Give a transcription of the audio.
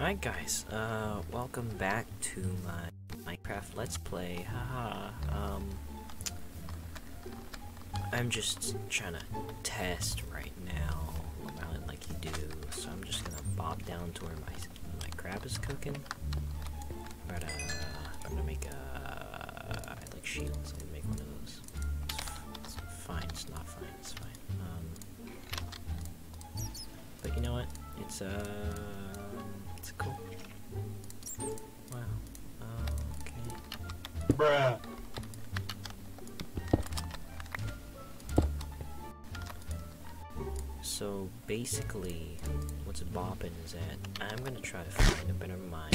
Alright guys, uh, welcome back to my Minecraft Let's Play, haha, um, I'm just trying to test right now, like you do, so I'm just gonna bob down to where my, my crab is cooking, but, uh, I'm gonna make a, I like shields, I'm gonna make one of those, it's, it's fine, it's not fine, it's fine, um, but you know what, it's, uh, it's cool. Wow. Okay. Bruh. So basically, what's bopping is that I'm gonna try to find a better mine.